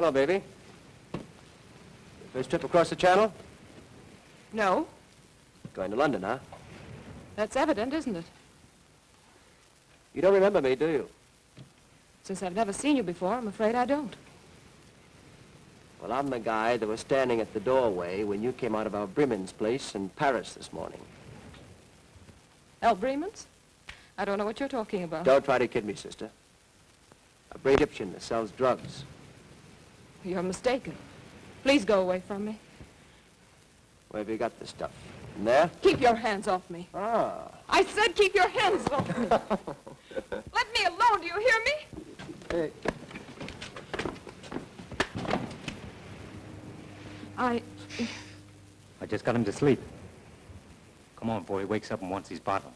Hello, baby. First trip across the channel? No, Going to London, huh? that's evident, isn't it? You don't remember me, do you? Since I've never seen you before, I'm afraid I don't. Well, I'm the guy that was standing at the doorway when you came out of our Bremen's place in Paris this morning. El Bremen's? I don't know what you're talking about. Don't try to kid me, sister. A brave Egyptian that sells drugs. You're mistaken. Please go away from me. Where have you got this stuff? In there? Keep your hands off me. Ah. I said keep your hands off me. Let me alone, do you hear me? Hey. I... I just got him to sleep. Come on before he wakes up and wants his bottle.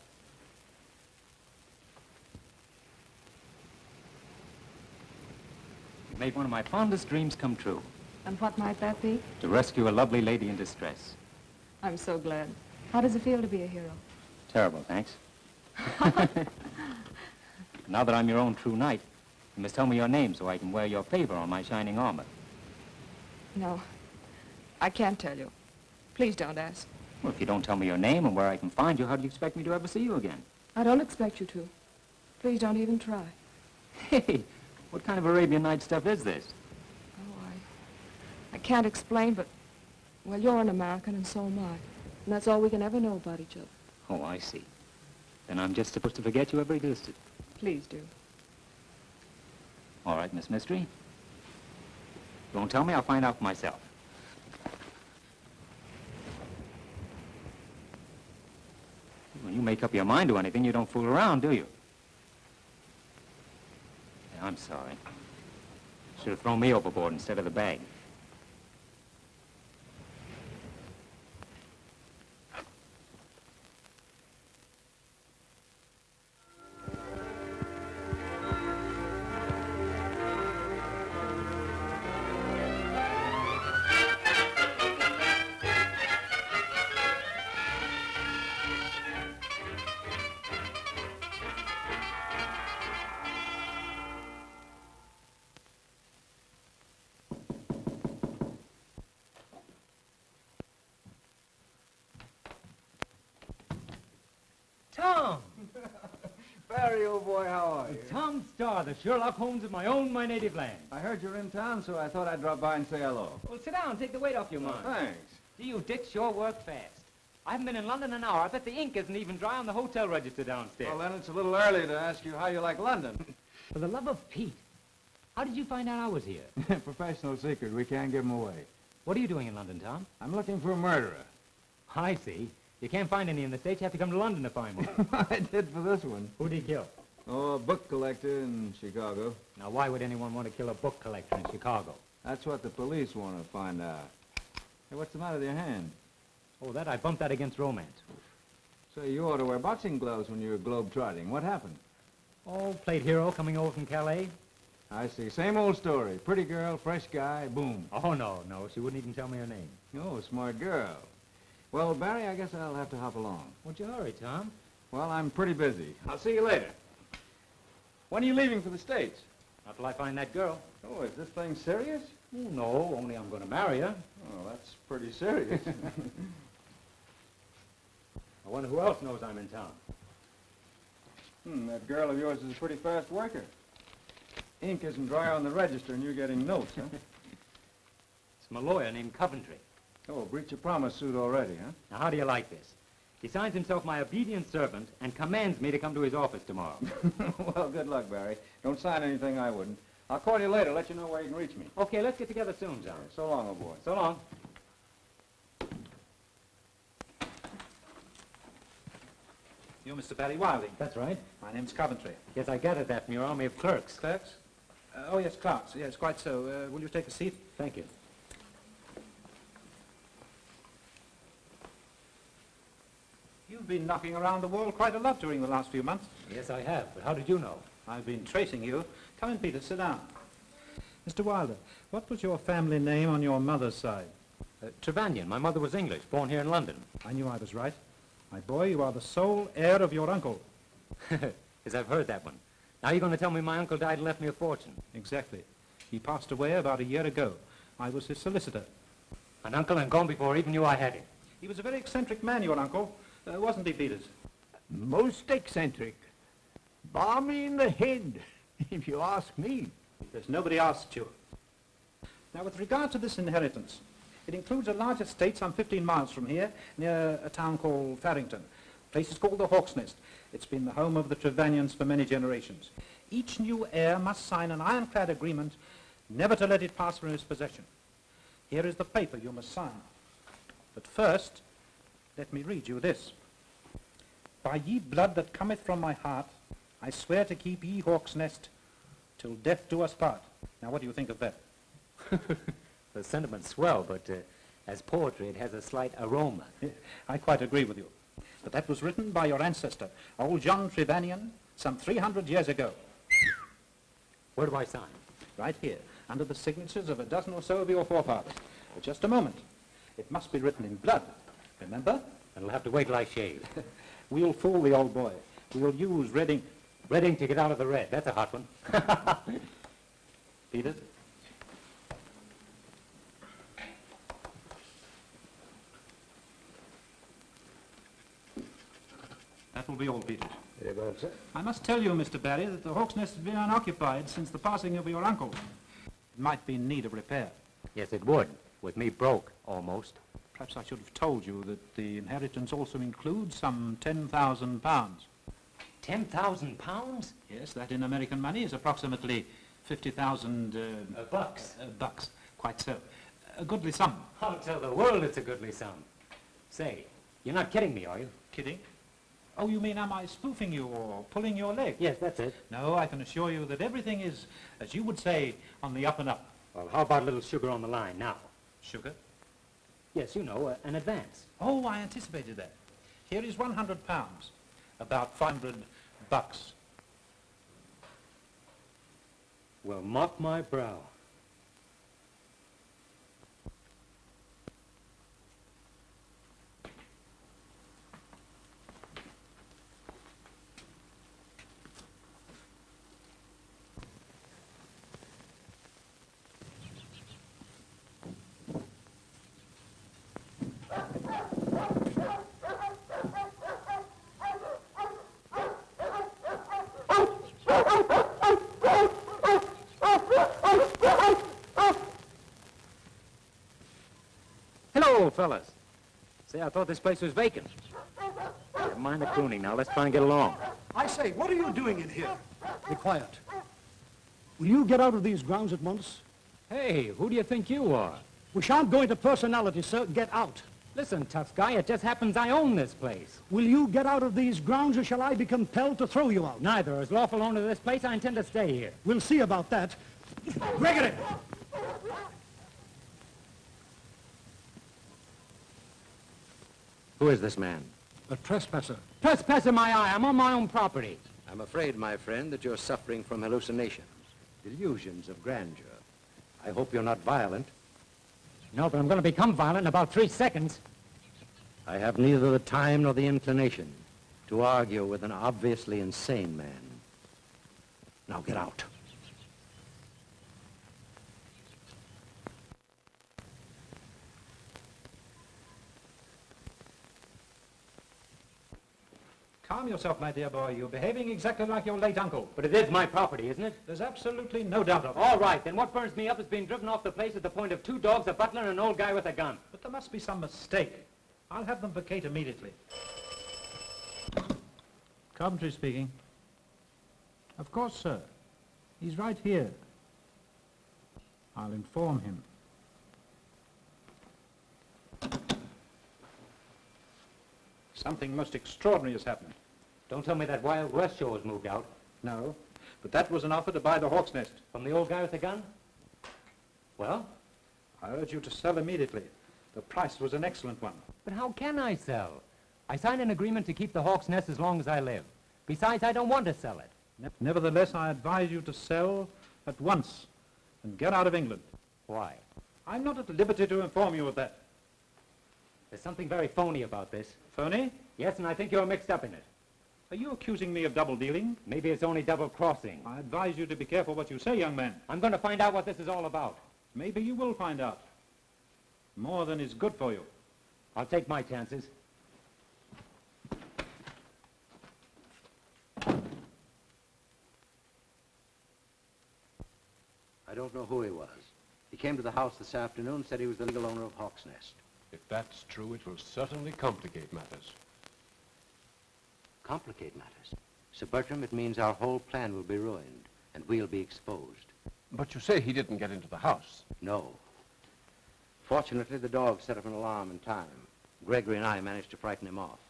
You made one of my fondest dreams come true. And what might that be? To rescue a lovely lady in distress. I'm so glad. How does it feel to be a hero? Terrible, thanks. now that I'm your own true knight, you must tell me your name so I can wear your favor on my shining armor. No, I can't tell you. Please don't ask. Well, if you don't tell me your name and where I can find you, how do you expect me to ever see you again? I don't expect you to. Please don't even try. Hey, what kind of Arabian Night stuff is this? Oh, I... I can't explain, but... Well, you're an American, and so am I. And that's all we can ever know about each other. Oh, I see. Then I'm just supposed to forget you ever existed. Please do. All right, Miss Mystery. You won't tell me, I'll find out for myself. When you make up your mind to anything, you don't fool around, do you? I'm sorry. Should have thrown me overboard instead of the bag. Sherlock Holmes of my own, my native land. I heard you're in town, so I thought I'd drop by and say hello. Well, sit down, take the weight off your mind. Oh, thanks. Gee, you Dick sure work fast. I haven't been in London an hour. I bet the ink isn't even dry on the hotel register downstairs. Well, then it's a little early to ask you how you like London. For the love of Pete, how did you find out I was here? Professional secret. We can't give 'em away. What are you doing in London, Tom? I'm looking for a murderer. I see. You can't find any in the States. You have to come to London to find one. I did for this one. Who'd he kill? Oh, a book collector in Chicago. Now, why would anyone want to kill a book collector in Chicago? That's what the police want to find out. Hey, what's the matter with your hand? Oh, that, I bumped that against romance. Say, you ought to wear boxing gloves when you're globe-trotting. What happened? Oh, played hero coming over from Calais? I see. Same old story. Pretty girl, fresh guy, boom. Oh, no, no. She wouldn't even tell me her name. Oh, smart girl. Well, Barry, I guess I'll have to hop along. Won't you hurry, Tom? Well, I'm pretty busy. I'll see you later. When are you leaving for the States? Not till I find that girl. Oh, is this thing serious? Oh, no, only I'm going to marry her. Oh, that's pretty serious. I wonder who else knows I'm in town. hmm, that girl of yours is a pretty fast worker. Ink isn't dry on the register and you're getting notes, huh? It's my lawyer named Coventry. oh, breach of promise suit already, huh? Now, how do you like this? He signs himself my obedient servant and commands me to come to his office tomorrow. well, good luck, Barry. Don't sign anything I wouldn't. I'll call you later, let you know where you can reach me. okay, let's get together soon, John. So long, old boy. So long. You're Mr. Barry Wilding. That's right. My name's Coventry. Yes, I gathered that from your army of clerks. Clerks? Uh, oh, yes, clerks. Yes, quite so. Uh, will you take a seat? Thank you. You've been knocking around the world quite a lot during the last few months. Yes, I have. But how did you know? I've been tracing you. Come in, Peter. Sit down. Mr. Wilding, what was your family name on your mother's side? Uh, Trevanion. My mother was English, born here in London. I knew I was right. My boy, you are the sole heir of your uncle. yes, I've heard that one. Now you're going to tell me my uncle died and left me a fortune. Exactly. He passed away about a year ago. I was his solicitor. An uncle and gone before even knew I had him. He was a very eccentric man, your uncle, uh, wasn't he, Peters? Most eccentric. Balmy in the head, if you ask me. There's nobody asked you. Now, with regard to this inheritance, it includes a large estate some 15 miles from here, near a town called Farrington. The place is called the Hawk's Nest. It's been the home of the Trevanians for many generations. Each new heir must sign an ironclad agreement never to let it pass from his possession. Here is the paper you must sign. But first, let me read you this. By ye blood that cometh from my heart, I swear to keep ye Hawk's Nest till death do us part. Now, what do you think of that? The sentiment's swell, but uh, as poetry, it has a slight aroma. I quite agree with you. But that was written by your ancestor, old John Trevanian, some 300 years ago. Where do I sign? Right here, under the signatures of a dozen or so of your forefathers. But just a moment. It must be written in blood. Remember? It'll have to wait till I shave. We'll fool the old boy. We'll use red ink. Red ink to get out of the red. That's a hot one. Peter? That will be all, Peter. Very well, sir. I must tell you, Mr. Barry, that the Hawk's Nest has been unoccupied since the passing of your uncle. It might be in need of repair. yes, it would. With me broke, almost. Perhaps I should have told you that the inheritance also includes some 10,000 pounds. Ten thousand pounds? Yes, that in American money is approximately 50,000 uh, Uh, bucks. uh, bucks. Quite so. A goodly sum. I'll tell the world it's a goodly sum. Say, you're not kidding me, are you? Kidding? Oh, you mean am I spoofing you or pulling your leg? Yes, that's it. No, I can assure you that everything is, as you would say, on the up and up. Well, how about a little sugar on the line now? Sugar? Yes, you know, uh, an advance. Oh, I anticipated that. Here is 100 pounds. About 500 bucks. Well, mop my brow. Hello, fellas. Say, I thought this place was vacant. Never mind the crooning now. Let's try and get along. I say, what are you doing in here? Be quiet. Will you get out of these grounds at once? Hey, who do you think you are? We shan't go into personality, sir. Get out. Listen, tough guy, it just happens I own this place. Will you get out of these grounds or shall I be compelled to throw you out? Neither. As lawful owner of this place, I intend to stay here. We'll see about that. Gregory! Who is this man? A trespasser. Trespasser my eye. I'm on my own property. I'm afraid, my friend, that you're suffering from hallucinations, delusions of grandeur. I hope you're not violent. No, but I'm going to become violent in about three seconds. I have neither the time nor the inclination to argue with an obviously insane man. Now get out. Calm yourself, my dear boy. You're behaving exactly like your late uncle. But it is my property, isn't it? There's absolutely no doubt of it. All right, then what burns me up is being driven off the place at the point of two dogs, a butler, and an old guy with a gun. But there must be some mistake. I'll have them vacate immediately. Coventry speaking. Of course, sir. He's right here. I'll inform him. Something most extraordinary has happened. Don't tell me that Wild West show has moved out. No, but that was an offer to buy the Hawk's Nest. From the old guy with the gun? Well, I urge you to sell immediately. The price was an excellent one. but how can I sell? I signed an agreement to keep the Hawk's Nest as long as I live. Besides, I don't want to sell it. Ne- Nevertheless, I advise you to sell at once and get out of England. Why? I'm not at liberty to inform you of that. There's something very phony about this. Phony? Yes, and I think you're mixed up in it. Are you accusing me of double dealing? Maybe it's only double crossing. I advise you to be careful what you say, young man. I'm going to find out what this is all about. Maybe you will find out. More than is good for you. I'll take my chances. I don't know who he was. He came to the house this afternoon, said he was the legal owner of Hawk's Nest. If that's true, it will certainly complicate matters. Complicate matters. Sir Bertram, it means our whole plan will be ruined, and we'll be exposed. But you say he didn't get into the house. No. Fortunately, the dog set up an alarm in time. Gregory and I managed to frighten him off.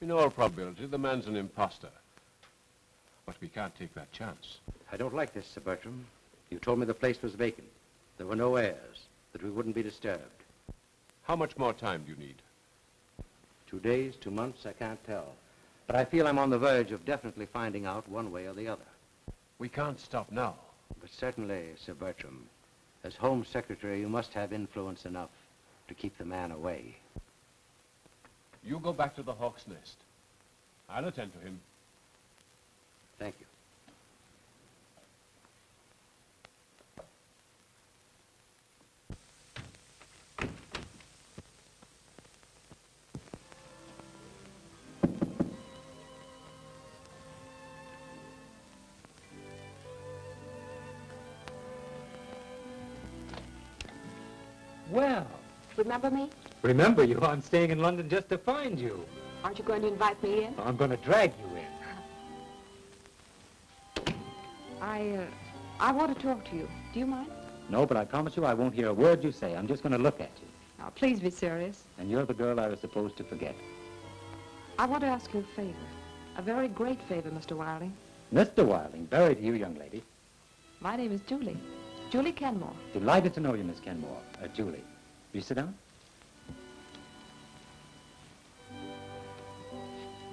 In all probability, the man's an imposter. But we can't take that chance. I don't like this, Sir Bertram. You told me the place was vacant. There were no heirs, that we wouldn't be disturbed. How much more time do you need? Two days, two months, I can't tell. But I feel I'm on the verge of definitely finding out one way or the other. We can't stop now. But certainly, Sir Bertram, as Home Secretary, you must have influence enough to keep the man away. You go back to the Hawk's Nest. I'll attend to him. Remember me? remember you. I'm staying in London just to find you. Aren't you going to invite me in? I'm going to drag you in. I, uh, I want to talk to you. Do you mind? No, but I promise you I won't hear a word you say. I'm just going to look at you. Now, please be serious. And you're the girl I was supposed to forget. I want to ask you a favor. A very great favor, Mr. Wilding. Mr. Wilding, Barry to you, young lady. My name is Julie. Julie Kenmore. Delighted to know you, Miss Kenmore. Uh, Julie. Will you sit down?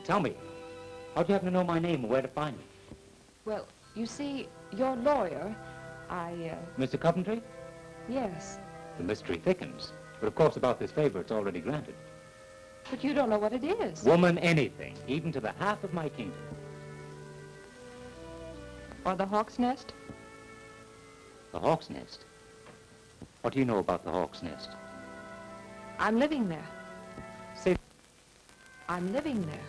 Tell me, how'd you happen to know my name and where to find me? Well, you see, your lawyer, I, uh, Mr. Coventry? yes. The mystery thickens. But of course, about this favor, it's already granted. But you don't know what it is. Woman, anything, even to the half of my kingdom. Or the Hawk's Nest? The Hawk's Nest. What do you know about the Hawk's Nest? I'm living there. Say, I'm living there.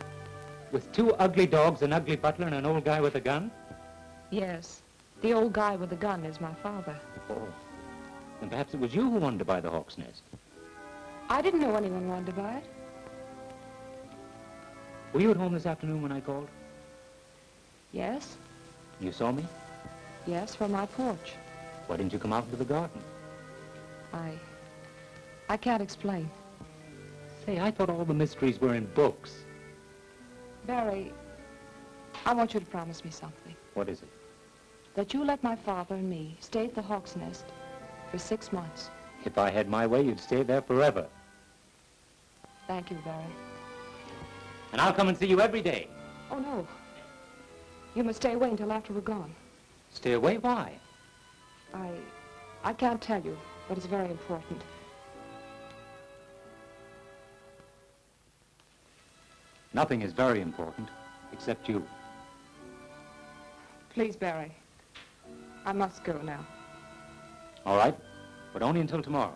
with two ugly dogs, an ugly butler, and an old guy with a gun? Yes. The old guy with the gun is my father. Oh. Then perhaps it was you who wanted to buy the Hawk's Nest. I didn't know anyone wanted to buy it. Were you at home this afternoon when I called? Yes. You saw me? Yes, from my porch. Why didn't you come out into the garden? I... I can't explain. Say, I thought all the mysteries were in books. Barry, I want you to promise me something. What is it? That you let my father and me stay at the Hawk's Nest for six months. If I had my way, you'd stay there forever. Thank you, Barry. And I'll come and see you every day. Oh, no. You must stay away until after we're gone. Stay away? Why? I... I can't tell you, but it's very important. Nothing is very important, except you. Please, Barry. I must go now. All right? But only until tomorrow.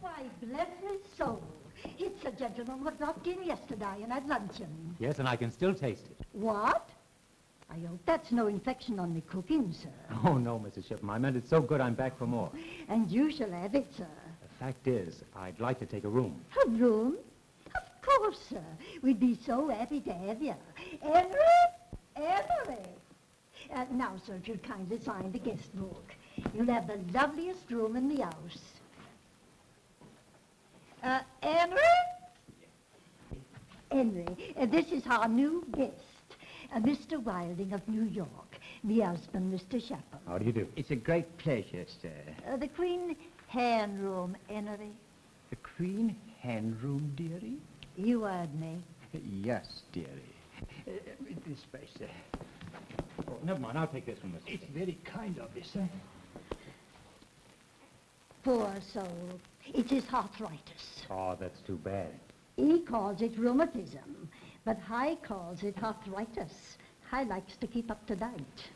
Why, bless his soul. It's a gentleman who dropped in yesterday and had luncheon. Yes, and I can still taste it. What? I hope that's no infection on the cooking, sir. Oh, no, Mrs. Shipham. I meant it's so good I'm back for more. And you shall have it, sir. The fact is, I'd like to take a room. A room? Of course, sir. We'd be so happy to have you. Henry? Henry! Uh, now, sir, if you'd kindly sign the guest book. You'll have the loveliest room in the house. Uh, Henry? Henry, uh, this is our new guest. Uh, Mr. Wilding of New York. Me husband, Mr. Shepherd. How do you do? It's a great pleasure, sir. Uh, the Queen Anne Room, Henry. The Queen Anne Room, dearie? You heard me. Yes, dearie. Uh, this way, sir. Oh, never mind. I'll take this one, Mr. It's very kind of you, sir. Poor soul. It is arthritis. Oh, that's too bad. He calls it rheumatism, but I calls it arthritis. I likes to keep up to date.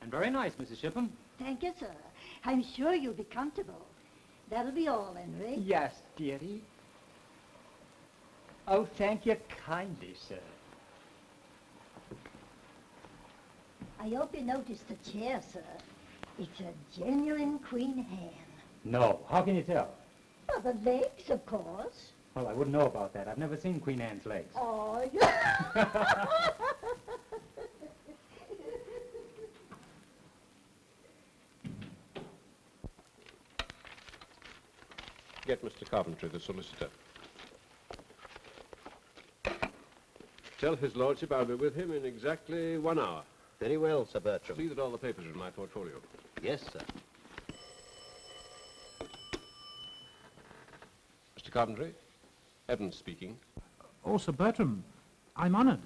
And very nice, Mrs. Shipham. Thank you, sir. I'm sure you'll be comfortable. That'll be all, Henry. Yes, dearie. Oh, thank you kindly, sir. I hope you noticed the chair, sir. It's a genuine queen Anne. No. How can you tell? Oh, the legs, of course. Well, I wouldn't know about that. I've never seen Queen Anne's legs. Oh, yeah. Get Mr. Coventry, the solicitor. Tell his lordship I'll be with him in exactly one hour. Very well, Sir Bertram. See that all the papers are in my portfolio. Yes, sir. Mr. Coventry, Evans speaking. Oh, Sir Bertram, I'm honored.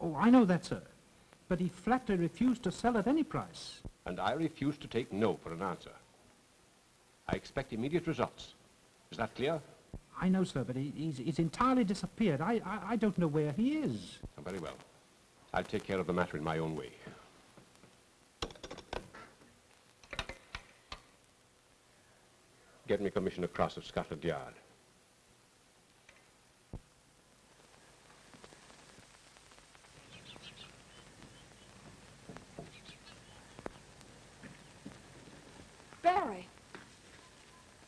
Oh, I know that, sir. But he flatly refused to sell at any price. And I refuse to take no for an answer. I expect immediate results. Is that clear? I know, sir, but he, he's, he's entirely disappeared. I, I, I don't know where he is. Oh, very well. I'll take care of the matter in my own way. Get me Commissioner Cross of Scotland Yard. Barry,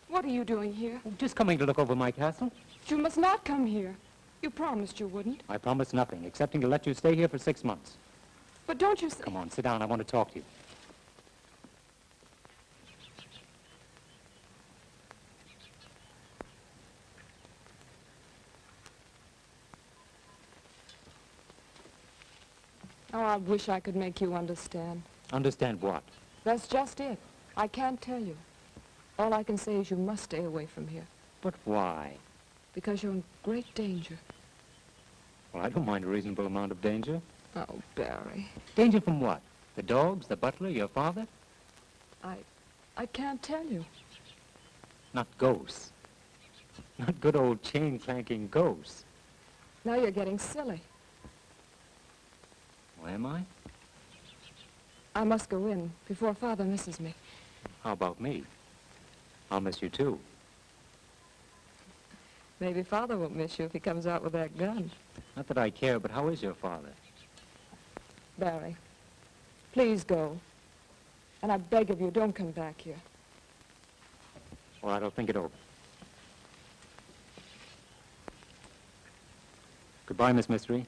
what are you doing here? Just coming to look over my castle. You must not come here. You promised you wouldn't. I promised nothing, excepting to let you stay here for six months. But don't you. Come on, sit down. I want to talk to you. Oh, I wish I could make you understand. Understand what? That's just it. I can't tell you. All I can say is you must stay away from here. But why? Because you're in great danger. Well, I don't mind a reasonable amount of danger. Oh, Barry. Danger from what? The dogs, the butler, your father? I... I can't tell you. Not ghosts. Not good old chain-clanking ghosts. Now you're getting silly. Well, am I? I must go in before Father misses me. How about me? I'll miss you too. Maybe Father won't miss you if he comes out with that gun. Not that I care, but how is your father? Barry, please go. And I beg of you, don't come back here. All right, I'll think it over. Goodbye, Miss Mystery.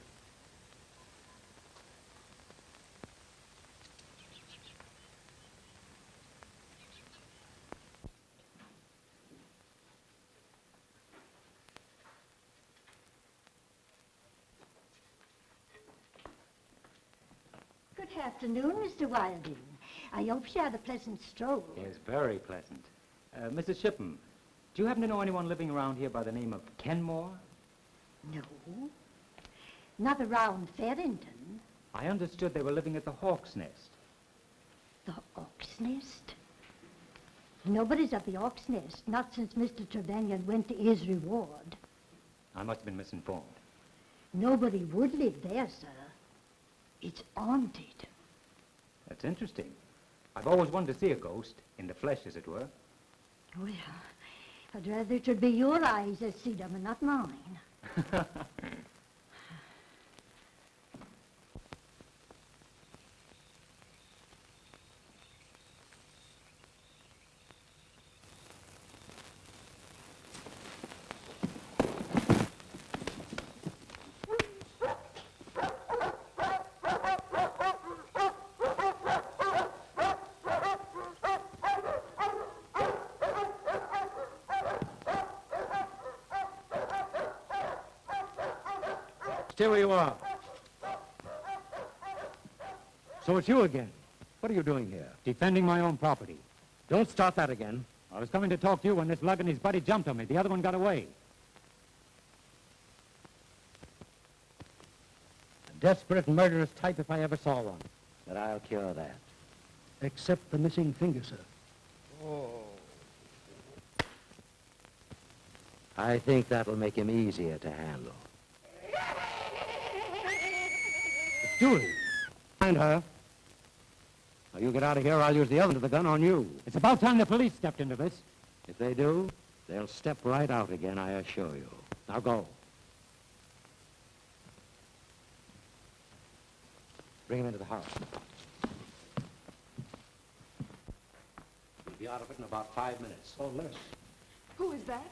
Good Wilding. I hope you had a pleasant stroll. Yes, very pleasant. Uh, Mrs. Shipham, do you happen to know anyone living around here by the name of Kenmore? No. Not around Farrington. I understood they were living at the Hawk's Nest. The Ox Nest? Nobody's at the Ox Nest, not since Mr. Trevelyan went to his reward. I must have been misinformed. Nobody would live there, sir. It's haunted. That's interesting. I've always wanted to see a ghost, in the flesh, as it were. Well, I'd rather it should be your eyes that see them and not mine. Stay where you are. So it's you again. What are you doing here? Defending my own property. Don't start that again. I was coming to talk to you when this lug and his buddy jumped on me. The other one got away. A desperate, murderous type if I ever saw one. But I'll cure that. Except the missing finger, sir. Oh. I think that'll make him easier to handle. It's Julie. Find her. Now you get out of here, I'll use the other end of the gun on you. It's about time the police stepped into this. If they do, they'll step right out again, I assure you. Now go. Bring him into the house. We'll be out of it in about five minutes. Or less. Who is that?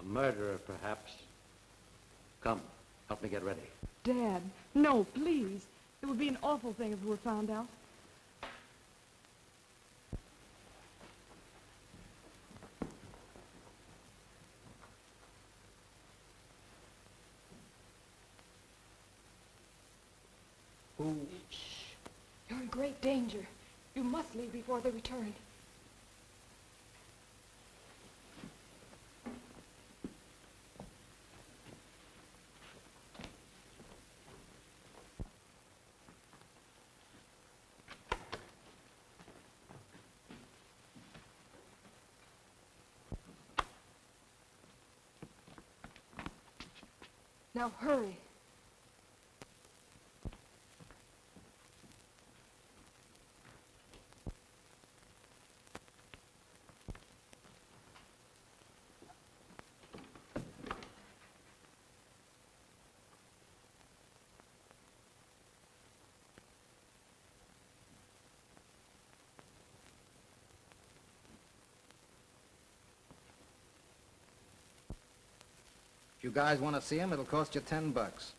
A murderer, perhaps. Come, help me get ready. Dad. No, please. It would be an awful thing if we were found out. Who? You're in great danger. You must leave before they return. Now hurry. You guys want to see him, it'll cost you ten bucks.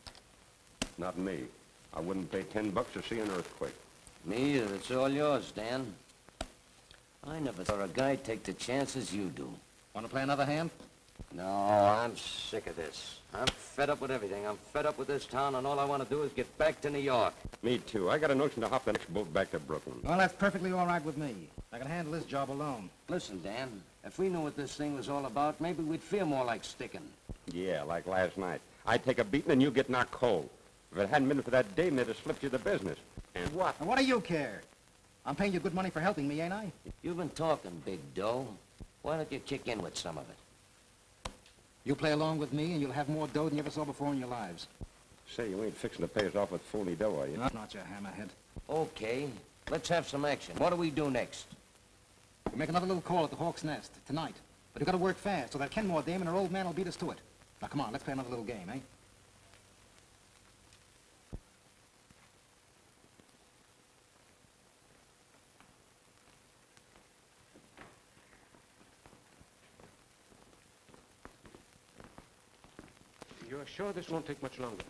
Not me. I wouldn't pay ten bucks to see an earthquake. Me either. It's all yours, Dan. I never saw a guy take the chances you do. Want to play another hand? No, I'm sick of this. I'm fed up with everything. I'm fed up with this town, and all I want to do is get back to New York. Me too. I got a notion to hop the next boat back to Brooklyn. Well, that's perfectly all right with me. I can handle this job alone. Listen, Dan, if we knew what this thing was all about, maybe we'd feel more like sticking. Yeah, like last night. I'd take a beating and you get knocked cold. If it hadn't been for that dame, they'd have slipped you the business. And what? And what do you care? I'm paying you good money for helping me, ain't I? You've been talking, Big Dough. Why don't you kick in with some of it? You play along with me, and you'll have more dough than you ever saw before in your lives. Say, you ain't fixing to pay us off with phony dough, are you? Not, not you hammerhead. Okay, let's have some action. What do we do next? We make another little call at the Hawk's Nest tonight. But you gotta work fast, so that Kenmore dame and her old man will beat us to it. Now, come on, let's play another little game, eh? You're sure this won't take much longer?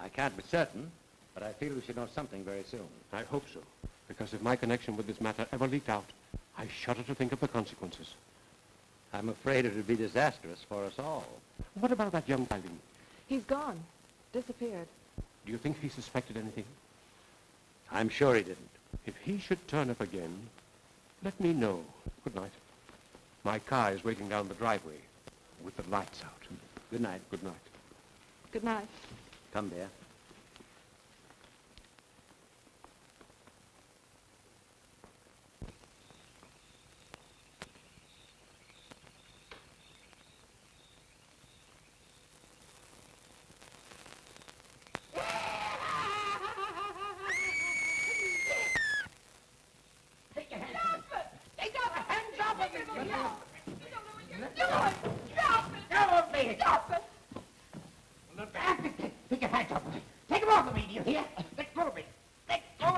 I can't be certain, but I feel we should know something very soon. I hope so. Because if my connection with this matter ever leaked out, I shudder to think of the consequences. I'm afraid it would be disastrous for us all. What about that young Fielding? He's gone. Disappeared. Do you think he suspected anything? I'm sure he didn't. If he should turn up again, let me know. Good night. My car is waiting down the driveway with the lights out. Good night. Good night. Good night. Come, dear.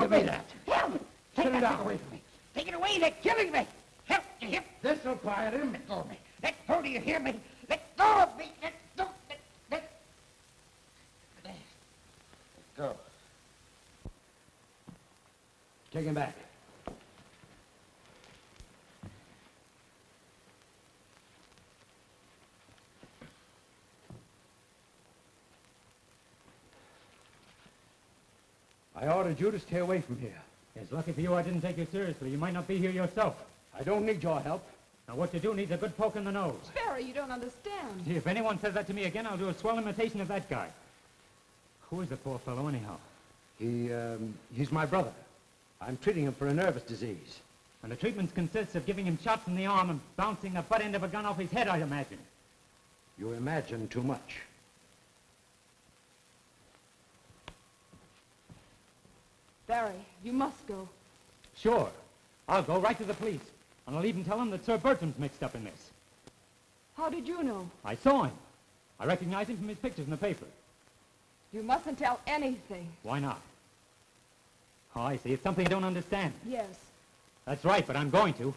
Give me that. Help! Me! Take that thing away from me. Take it away, they're killing me. Help, you hear? This'll quiet him. Let go of me. Let go, do you hear me? Let go of me. Let go. Let, let. Let go. Take him back. I ordered you to stay away from here. It's lucky for you I didn't take you seriously. You might not be here yourself. I don't need your help. Now, what you do needs a good poke in the nose. Barry, you don't understand. Gee, if anyone says that to me again, I'll do a swell imitation of that guy. Who is the poor fellow, anyhow? He, um, he's my brother. I'm treating him for a nervous disease. And the treatment consists of giving him shots in the arm and bouncing the butt end of a gun off his head, I imagine. You imagine too much. Barry, you must go. Sure. I'll go right to the police. And I'll even tell them that Sir Bertram's mixed up in this. How did you know? I saw him. I recognize him from his pictures in the paper. You mustn't tell anything. Why not? Oh, I see. It's something I don't understand. Yes. That's right, but I'm going to.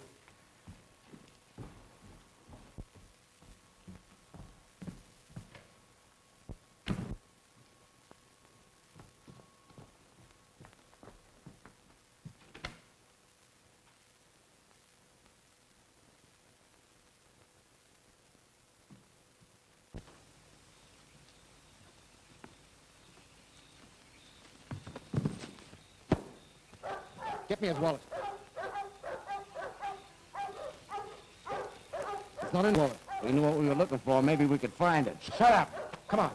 Get me his wallet. It's not in the wallet. We knew what we were looking for. Maybe we could find it. Shut up. Come on.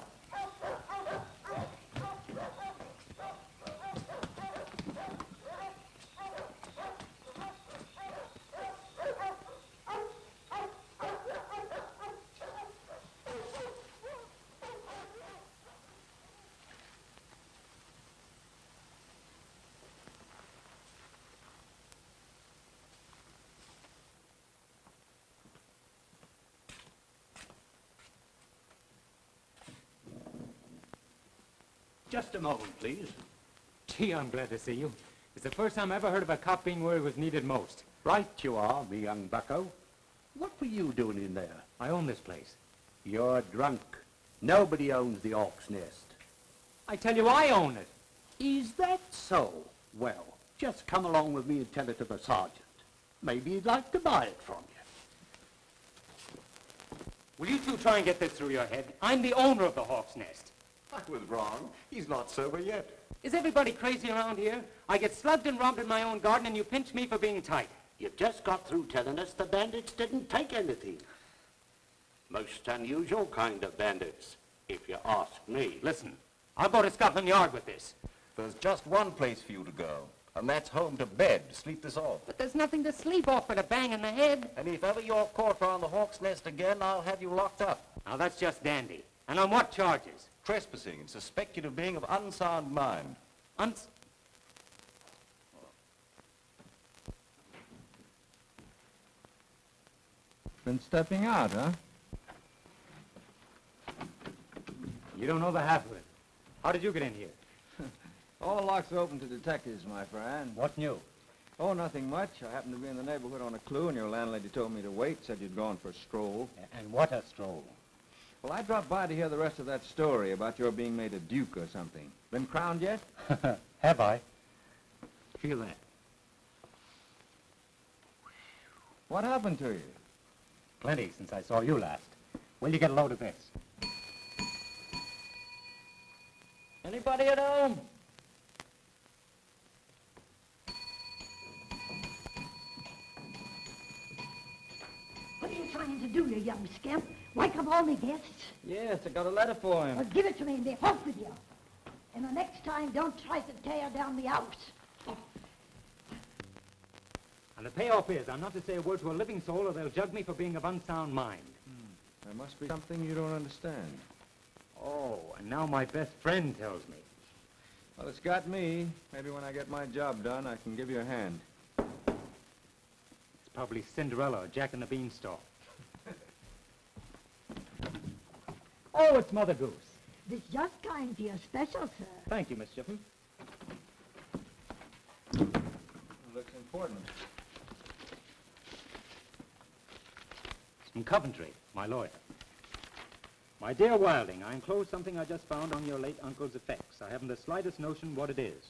Just a moment, please. Gee, I'm glad to see you. It's the first time I ever heard of a cop being where he was needed most. Right you are, me young bucko. What were you doing in there? I own this place. You're drunk. Nobody owns the Hawk's Nest. I tell you, I own it. Is that so? Well, just come along with me and tell it to the sergeant. Maybe he'd like to buy it from you. Will you two try and get this through your head? I'm the owner of the Hawk's Nest. I was wrong. He's not sober yet. Is everybody crazy around here? I get slugged and robbed in my own garden, and you pinch me for being tight. You just got through telling us the bandits didn't take anything. Most unusual kind of bandits, if you ask me. Listen, I'll go to Scotland Yard with this. There's just one place for you to go, and that's home to bed to sleep this off. But there's nothing to sleep off but a bang in the head. And if ever you're caught on the Hawk's Nest again, I'll have you locked up. Now, that's just dandy. And on what charges? Trespassing and suspected of being of unsound mind. Uns... Been stepping out, huh? You don't know the half of it. How did you get in here? All locks are open to detectives, my friend. What new? Oh, nothing much. I happened to be in the neighborhood on a clue, and your landlady told me to wait, said you'd gone for a stroll. And what a stroll. Well, I dropped by to hear the rest of that story about your being made a duke or something. Been crowned yet? Have I? Feel that. What happened to you? Plenty since I saw you last. Will you get a load of this? Anybody at home? What are you trying to do, you young scamp? Wake up all the guests? Yes, I got a letter for him. Well, give it to me and be off with you. And the next time, don't try to tear down the house. And the payoff is, I'm not to say a word to a living soul or they'll judge me for being of unsound mind. Hmm, there must be something you don't understand. Oh, and now my best friend tells me. Well, it's got me. Maybe when I get my job done, I can give you a hand. It's probably Cinderella or Jack and the Beanstalk. Oh, it's Mother Goose. This just kind for your special, sir. Thank you, Miss Shipham. Looks important. From Coventry, my lawyer. My dear Wilding, I enclose something I just found on your late uncle's effects. I haven't the slightest notion what it is.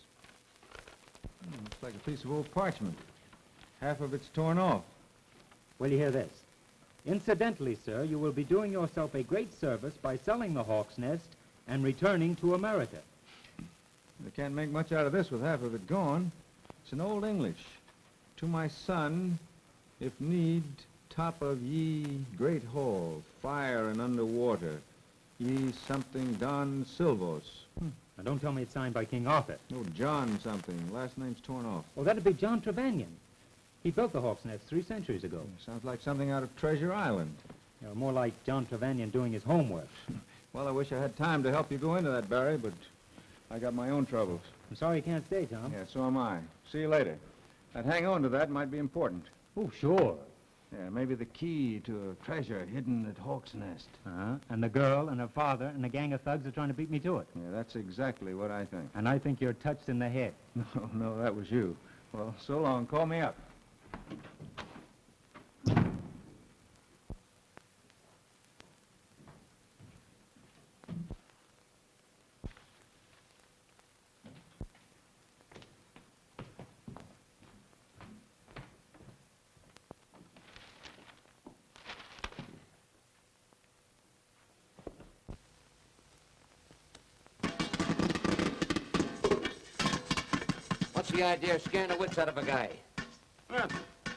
Hmm, looks like a piece of old parchment. Half of it's torn off. Will you hear this? Incidentally, sir, you will be doing yourself a great service by selling the Hawk's Nest and returning to America. You can't make much out of this with half of it gone. It's in Old English. To my son, if need, top of ye great hall, fire and underwater, ye something Don Silvos. Hmm. Now, don't tell me it's signed by King Arthur. No, John something. Last name's torn off. Well, that'd be John Trevanion. He built the Hawk's Nest three centuries ago. Sounds like something out of Treasure Island. You know, more like John Trevanion doing his homework. Well, I wish I had time to help you go into that, Barry, but I got my own troubles. I'm sorry you can't stay, Tom. Yeah, so am I. See you later. That hang on to that might be important. Oh, sure. Yeah, maybe the key to a treasure hidden at Hawk's Nest. Uh-huh. And the girl and her father and a gang of thugs are trying to beat me to it. Yeah, that's exactly what I think. And I think you're touched in the head. No, no, that was you. Well, so long. Call me up. What's the idea of scaring the wits out of a guy? Well,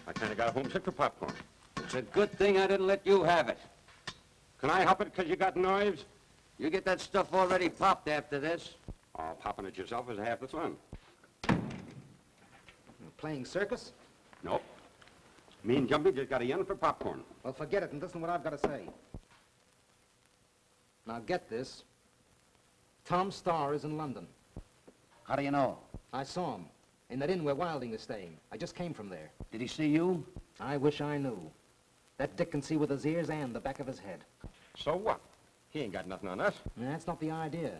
I kind of got homesick for popcorn. It's a good thing I didn't let you have it. Can I help it because you got knives? You get that stuff already popped after this. Oh, popping it yourself is half the fun. Playing circus? Nope. Me and Jumpy just got a yen for popcorn. Well, forget it and listen to what I've got to say. Now get this. Tom Starr is in London. How do you know? I saw him in that inn where Wilding is staying. I just came from there. Did he see you? I wish I knew. That Dick can see with his ears and the back of his head. So what? He ain't got nothing on us. That's not the idea.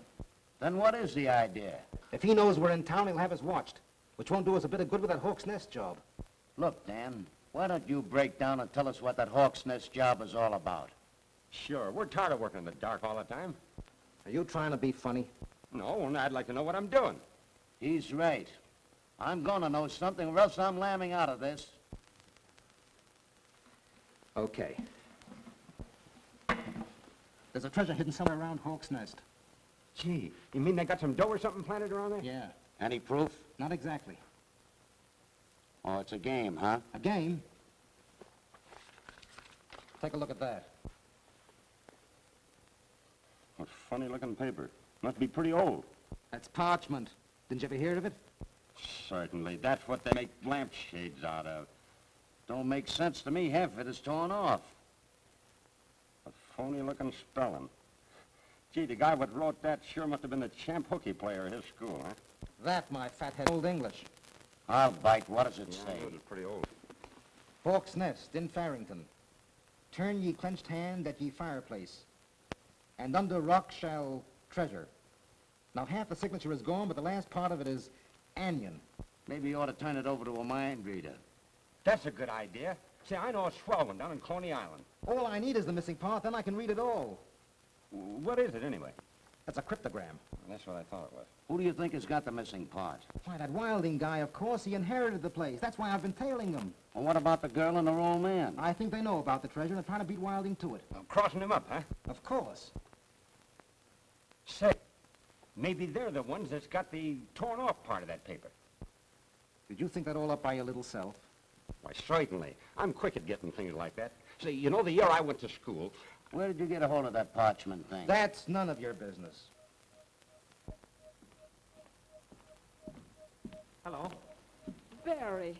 Then what is the idea? If he knows we're in town, he'll have us watched, which won't do us a bit of good with that Hawk's Nest job. Look, Dan, why don't you break down and tell us what that Hawk's Nest job is all about? Sure, we're tired of working in the dark all the time. Are you trying to be funny? No, and I'd like to know what I'm doing. He's right. I'm gonna know something or else I'm lambing out of this. Okay. There's a treasure hidden somewhere around Hawk's Nest. Gee, you mean they got some dough or something planted around there? Yeah. Any proof? Not exactly. Oh, it's a game, huh? A game? Take a look at that. A funny-looking paper. Must be pretty old. That's parchment. Didn't you ever hear of it? Certainly. That's what they make lampshades out of. Don't make sense to me. Half of it is torn off. A phony-looking spelling. Gee, the guy what wrote that sure must have been the champ hooky player at his school, huh? That, my fathead, old English. I'll bite. What does it Yeah, say? it's pretty old. Hawk's Nest in Farrington. Turn ye clenched hand at ye fireplace, and under rock shall treasure. Now half the signature is gone, but the last part of it is anion. Maybe you ought to turn it over to a mind reader. That's a good idea. See, I know a swell one down in Coney Island. All I need is the missing part, then I can read it all. What is it, anyway? That's a cryptogram. That's what I thought it was. Who do you think has got the missing part? Why, that Wilding guy, of course, he inherited the place. That's why I've been tailing him. And what about the girl and the old man? I think they know about the treasure and are trying to beat Wilding to it. crossing him up, huh? Of course. Say, maybe they're the ones that's got the torn off part of that paper. Did you think that all up by your little self? Why, certainly. I'm quick at getting things like that. Say, you know, the year I went to school, Where did you get a hold of that parchment thing? That's none of your business. Hello? Barry,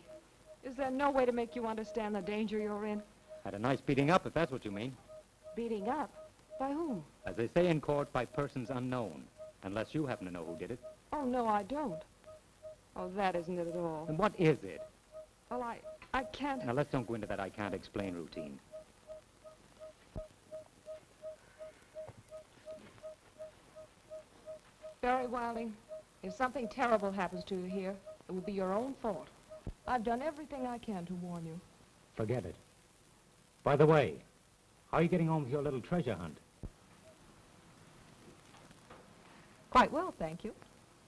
is there no way to make you understand the danger you're in? Had a nice beating up, if that's what you mean. Beating up? By whom? As they say in court, by persons unknown. Unless you happen to know who did it. Oh, no, I don't. Oh, that isn't it at all. And what is it? Well, I, I can't... Now, let's don't go into that I can't explain routine. Barry Wilding, if something terrible happens to you here, it will be your own fault. I've done everything I can to warn you. Forget it. By the way, how are you getting on with your little treasure hunt? Quite well, thank you.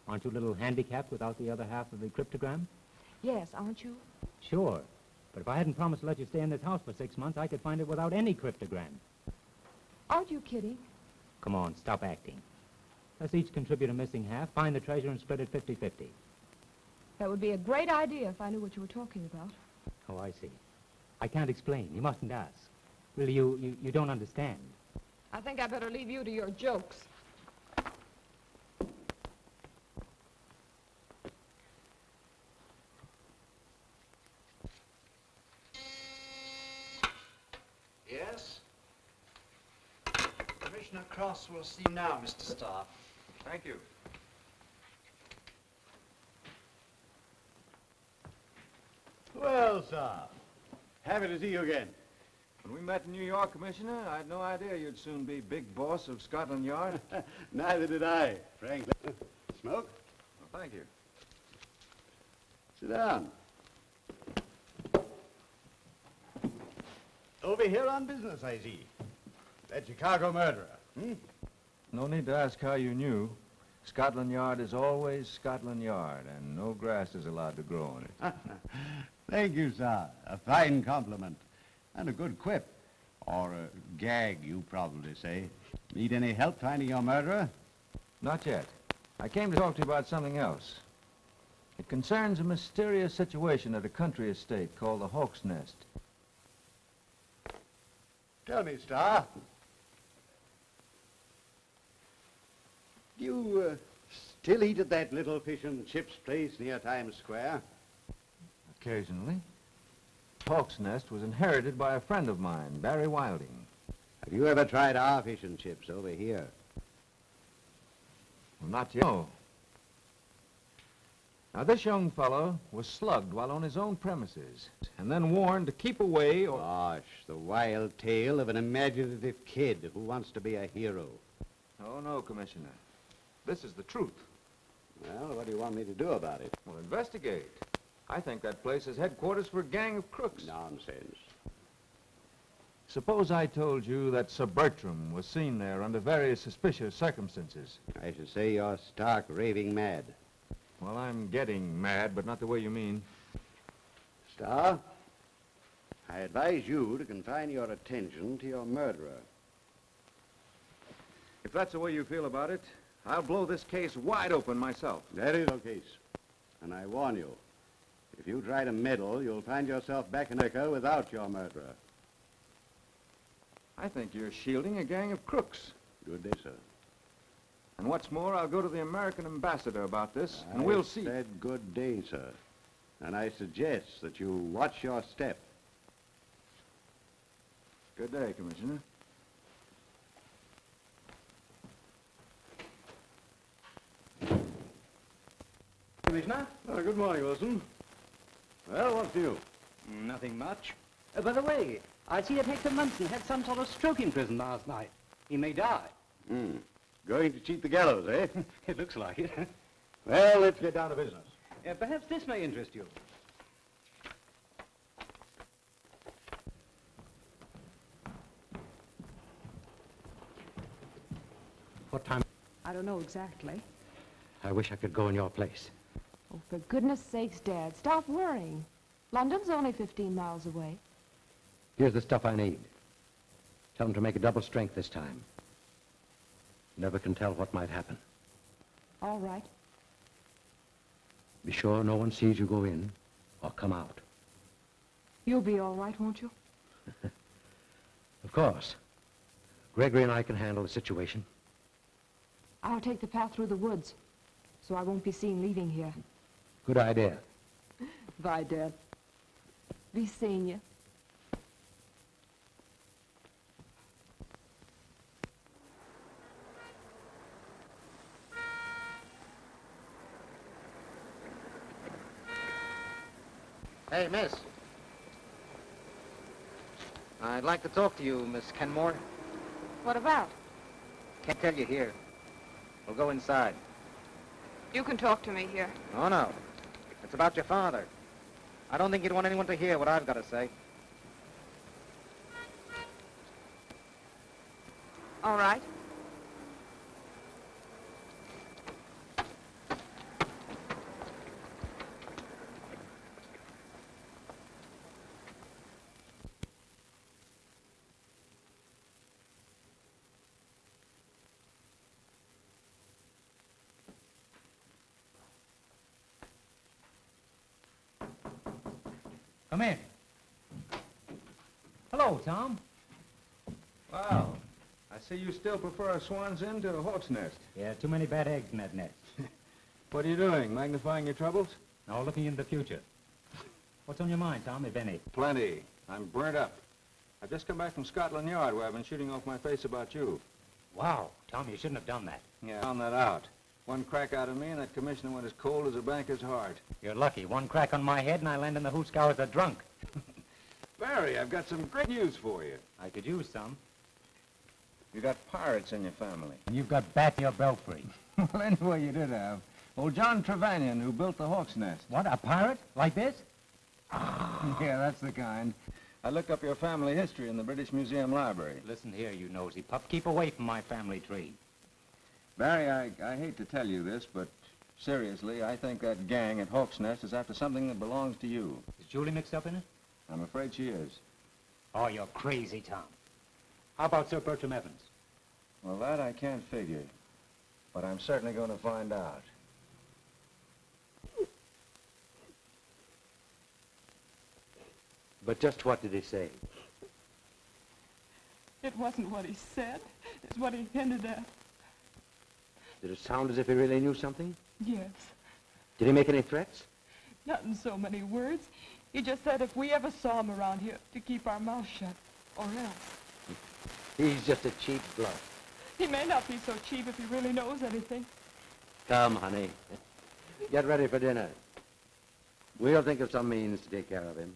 Aren't you a little handicapped without the other half of the cryptogram? Yes, aren't you? Sure. But if I hadn't promised to let you stay in this house for six months, I could find it without any cryptogram. Aren't you kidding? Come on, stop acting. Let's each contribute a missing half, find the treasure, and split it 50-50. That would be a great idea if I knew what you were talking about. Oh, I see. I can't explain. You mustn't ask. Really, you, you, you don't understand. I think I better leave you to your jokes. Yes? Commissioner Cross will see you now, Mr. Starr. Thank you. Well, sir, happy to see you again. When we met in New York, Commissioner, I had no idea you'd soon be big boss of Scotland Yard. Neither did I, frankly. Smoke? Well, thank you. Sit down. Over here on business, I see. That Chicago murderer, hmm? No need to ask how you knew. Scotland Yard is always Scotland Yard, and no grass is allowed to grow on it. Thank you, sir. A fine compliment. And a good quip. Or a gag, you probably say. Need any help finding your murderer? Not yet. I came to talk to you about something else. It concerns a mysterious situation at a country estate called the Hawk's Nest. Tell me, Starr. You uh, still eat at that little fish and chips place near Times Square? Occasionally. Hawk's Nest was inherited by a friend of mine, Barry Wilding. Have you ever tried our fish and chips over here? Well, not yet. No. Now, this young fellow was slugged while on his own premises, and then warned to keep away or... Gosh, the wild tale of an imaginative kid who wants to be a hero. Oh, no, Commissioner. This is the truth. Well, what do you want me to do about it? Well, investigate. I think that place is headquarters for a gang of crooks. Nonsense. Suppose I told you that Sir Bertram was seen there under very suspicious circumstances. I should say you're stark raving mad. Well, I'm getting mad, but not the way you mean. Starr, I advise you to confine your attention to your murderer. If that's the way you feel about it, I'll blow this case wide open myself. That is the case. And I warn you, if you try to meddle, you'll find yourself back in America without your murderer. I think you're shielding a gang of crooks. Good day, sir. And what's more, I'll go to the American ambassador about this, and we'll see. said good day, sir. And I suggest that you watch your step. Good day, Commissioner. Commissioner? Uh, good morning, Wilson. Well, what's new? Nothing much. Uh, by the way, I see that Hector Munson had some sort of stroke in prison last night. He may die. Hmm. Going to cheat the gallows, eh? it looks like it. well, let's get down to business. Uh, perhaps this may interest you. What time? I don't know exactly. I wish I could go in your place. Oh, for goodness sakes, Dad, stop worrying. London's only 15 miles away. Here's the stuff I need. Tell them to make a double strength this time. Never can tell what might happen. All right. Be sure no one sees you go in or come out. You'll be all right, won't you? Of course. Gregory and I can handle the situation. I'll take the path through the woods, so I won't be seen leaving here. Good idea. Bye, Dad. Be seeing you. Hey, miss. I'd like to talk to you, Miss Kenmore. What about? Can't tell you here. We'll go inside. You can talk to me here. Oh, no. It's about your father. I don't think you'd want anyone to hear what I've got to say. All right. Come in. Hello, Tom. Wow. I see you still prefer a swan's inn to a hawk's nest. Yeah, too many bad eggs in that nest. What are you doing? Magnifying your troubles? No, looking into the future. What's on your mind, Tom, if any? Plenty. I'm burnt up. I've just come back from Scotland Yard where I've been shooting off my face about you. Wow, Tom, you shouldn't have done that. Yeah, I found that out. One crack out of me and that commissioner went as cold as a banker's heart. You're lucky. One crack on my head and I land in the Hooskow as a drunk. Barry, I've got some great news for you. I could use some. You got pirates in your family. And you've got bat in your belfry. well, anyway, you did have. Old John Trevanion, who built the hawk's nest. What, a pirate? Like this? yeah, that's the kind. I looked up your family history in the British Museum Library. Listen here, you nosy pup. Keep away from my family tree. Barry, I, I hate to tell you this, but seriously, I think that gang at Hawk's Nest is after something that belongs to you. Is Julie mixed up in it? I'm afraid she is. Oh, you're crazy, Tom. How about Sir Bertram Evans? Well, that I can't figure. But I'm certainly going to find out. But just what did he say? It wasn't what he said. It's what he hinted at. Did it sound as if he really knew something? Yes. Did he make any threats? Not in so many words. He just said if we ever saw him around here, to keep our mouths shut, or else. He's just a cheap bluff. He may not be so cheap if he really knows anything. Come, honey. Get ready for dinner. We'll think of some means to take care of him.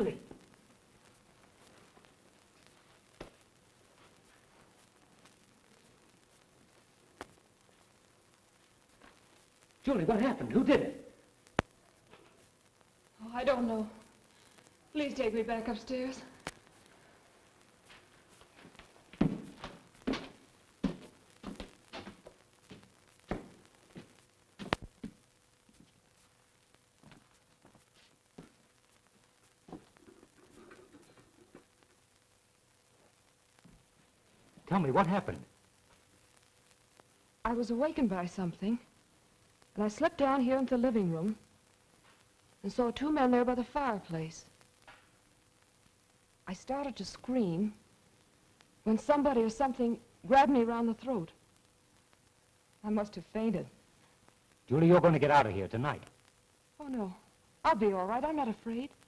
Julie! Julie, what happened? Who did it? Oh, I don't know. Please take me back upstairs. Tell me, what happened? I was awakened by something, and I slipped down here into the living room. and saw two men there by the fireplace. I started to scream when somebody or something grabbed me around the throat. I must have fainted. Julie, you're going to get out of here tonight. Oh, no. I'll be all right. I'm not afraid.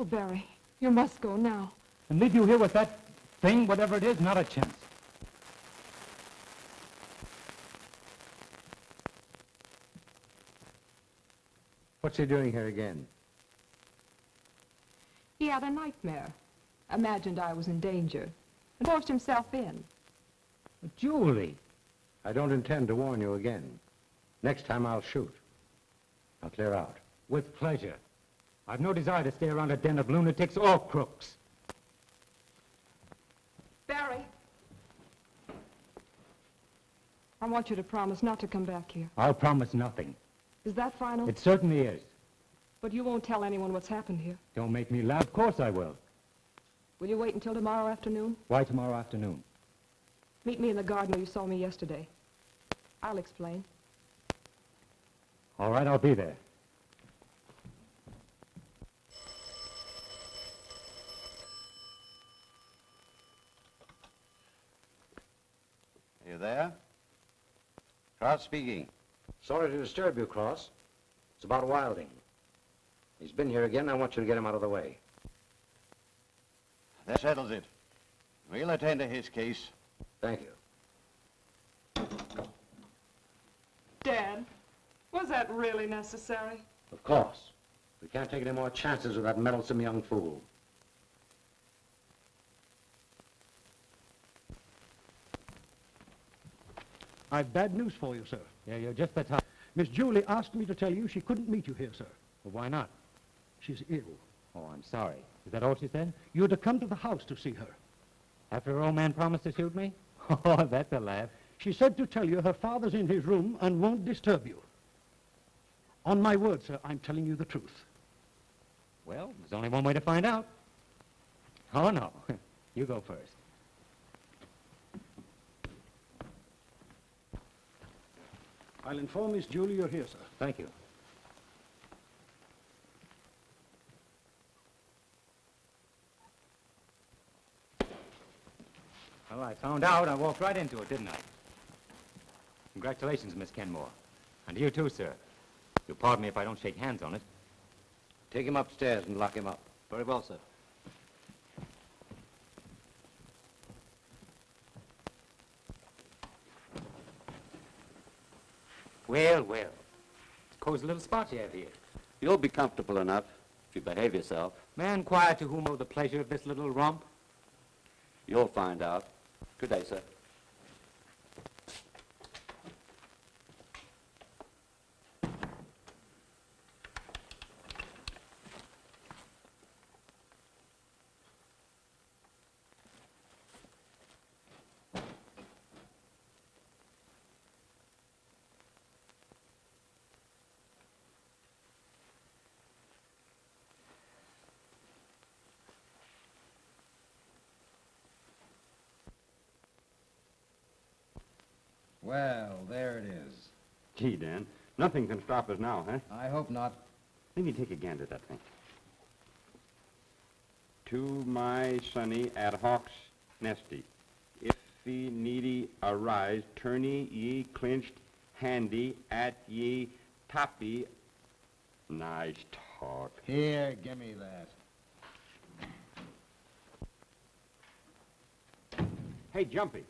Oh, Barry, you must go now. And leave you here with that thing, whatever it is, not a chance. What's he doing here again? He had a nightmare. Imagined I was in danger and forced himself in. But Julie! I don't intend to warn you again. Next time I'll shoot. I'll clear out. With pleasure. I've no desire to stay around a den of lunatics or crooks. Barry! I want you to promise not to come back here. I'll promise nothing. Is that final? It certainly is. But you won't tell anyone what's happened here. Don't make me laugh. Of course I will. Will you wait until tomorrow afternoon? Why tomorrow afternoon? Meet me in the garden where you saw me yesterday. I'll explain. All right, I'll be there. You there? Cross speaking. Sorry to disturb you, Cross. It's about Wilding. He's been here again. I want you to get him out of the way. That settles it. We'll attend to his case. Thank you. Dad, was that really necessary? Of course. We can't take any more chances with that meddlesome young fool. I've bad news for you, sir. Yeah, you're just the top. Miss Julie asked me to tell you she couldn't meet you here, sir. Well, why not? She's ill. Oh, I'm sorry. Is that all she said? You're to come to the house to see her. After her old man promised to shoot me? Oh, that's a laugh. She said to tell you her father's in his room and won't disturb you. On my word, sir, I'm telling you the truth. Well, there's only one way to find out. Oh, no. You go first. I'll inform Miss Julie you're here, sir. Thank you. Well, I found out. I walked right into it, didn't I? Congratulations, Miss Kenmore. And to you too, sir. You'll pardon me if I don't shake hands on it. Take him upstairs and lock him up. Very well, sir. Well, well. It's a cozy little spot you have here. You'll be comfortable enough if you behave yourself. May I inquire to whom owe the pleasure of this little romp. You'll find out. Good day, sir. Well, there it is. Gee, Dan, nothing can stop us now, huh? I hope not. Let me take a gander at that thing. To my sonny at Hawk's Nesty. If ye needy arise, tourney ye clinched handy at ye toppy. Nice talk. Here, give me that. Hey, Jumpy,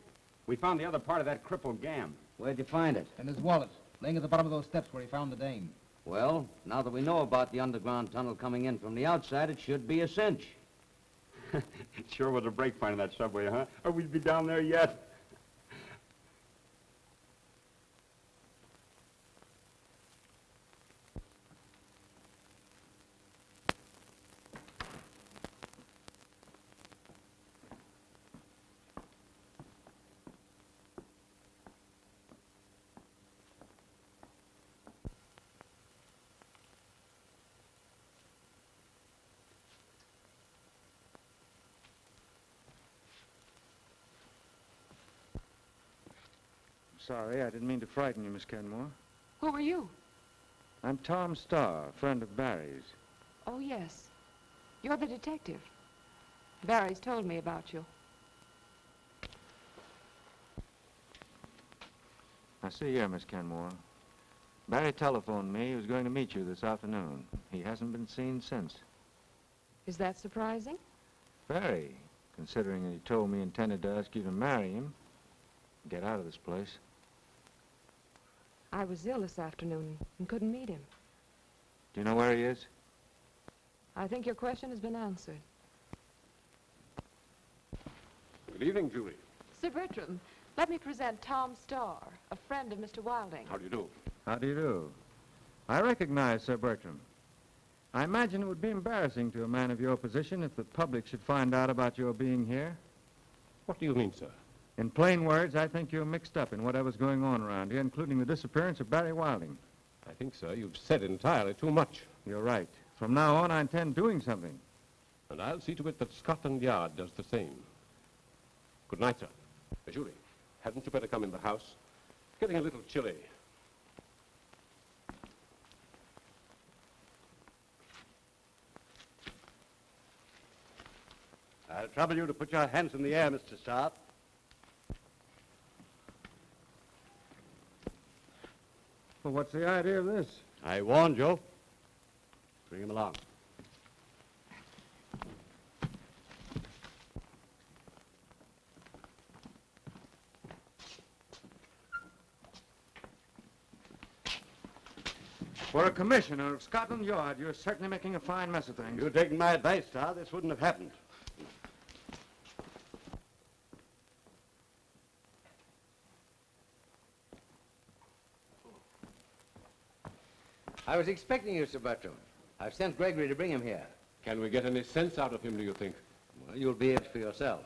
we found the other part of that crippled gam. Where'd you find it? In his wallet, laying at the bottom of those steps where he found the dame. Well, now that we know about the underground tunnel coming in from the outside, it should be a cinch. it sure was a break finding that subway, huh? Or we'd be down there yet. Sorry, I didn't mean to frighten you, Miss Kenmore. Who are you? I'm Tom Starr, a friend of Barry's. Oh, yes. You're the detective. Barry's told me about you. I see here, Miss Kenmore. Barry telephoned me he was going to meet you this afternoon. He hasn't been seen since. Is that surprising? Very, considering that he told me he intended to ask you to marry him. Get out of this place. I was ill this afternoon and couldn't meet him. Do you know where he is? I think your question has been answered. Good evening, Julie. Sir Bertram, let me present Tom Starr, a friend of Mr. Wilding. How do you do? How do you do? I recognize Sir Bertram. I imagine it would be embarrassing to a man of your position if the public should find out about your being here. What do you mean, sir? In plain words, I think you're mixed up in whatever's going on around here, including the disappearance of Barry Wilding. I think, sir, you've said entirely too much. You're right. From now on, I intend doing something. And I'll see to it that Scotland Yard does the same. Good night, sir. Julie, hadn't you better come in the house? It's getting a little chilly. I'll trouble you to put your hands in the air, Mr. Starr. Well, what's the idea of this? I warned you. Bring him along. For a commissioner of Scotland Yard, you're certainly making a fine mess of things. You'd taken my advice, Starr, this wouldn't have happened. I was expecting you, Sir Bertram. I've sent Gregory to bring him here. Can we get any sense out of him, do you think? Well, you'll be it for yourself.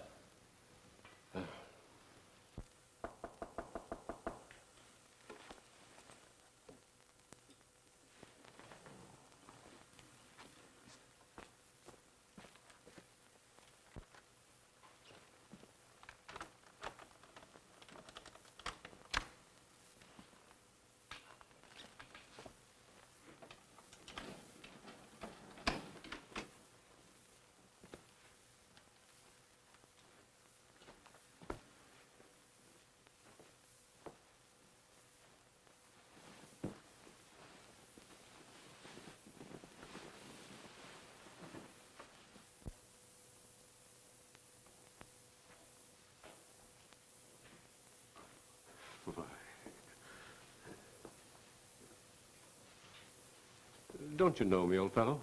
Don't you know me, old fellow?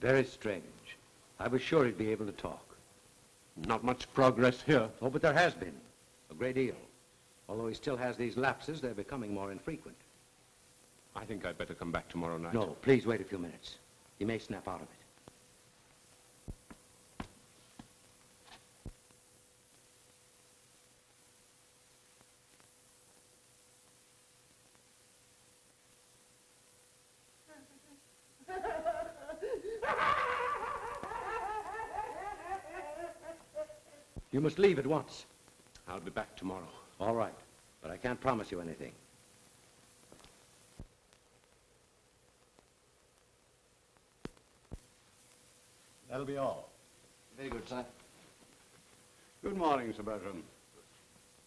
Very strange. I was sure he'd be able to talk. Not much progress here. Oh, but there has been. A great deal. Although he still has these lapses, they're becoming more infrequent. I think I'd better come back tomorrow night. No, please wait a few minutes. He may snap out of it. You must leave at once. I'll be back tomorrow. All right, but I can't promise you anything. That'll be all. Very good, sir. Good morning, Sir Bertram.